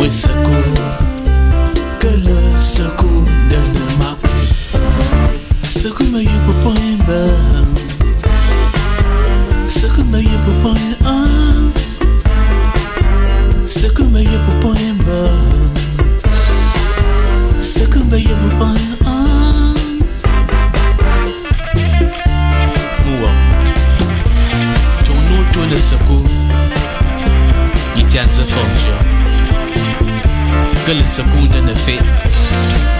mă secur Călă secur mă mă mă mă quelques secondes ne fait.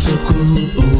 so.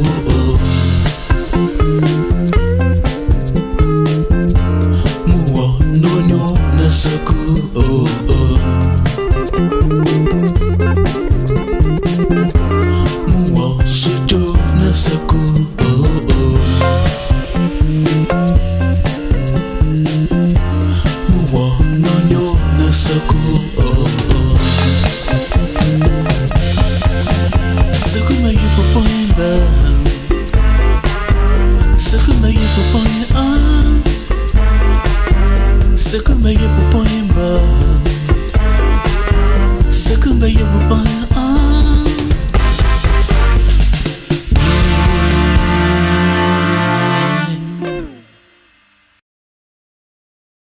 Sakın be yapıp ayın ben Sakın be yapıp ayın